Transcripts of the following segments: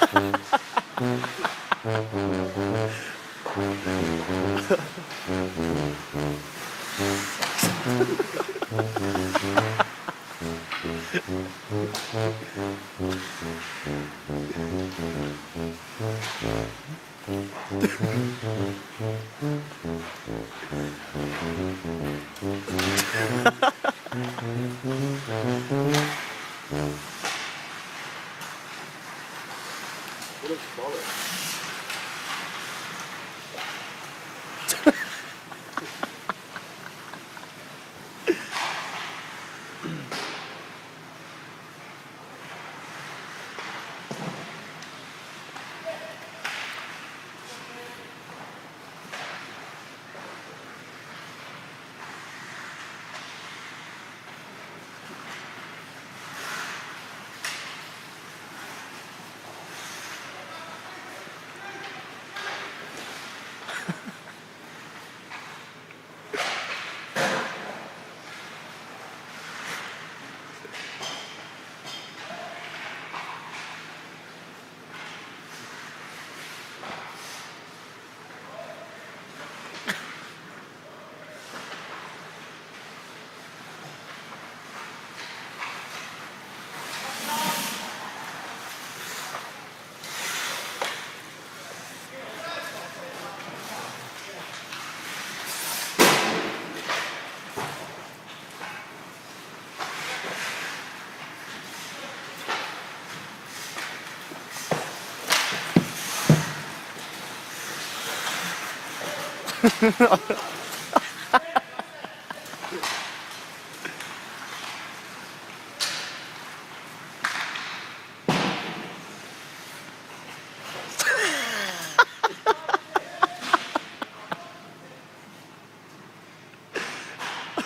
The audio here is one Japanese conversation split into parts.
What solid.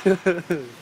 Ha, ha, ha.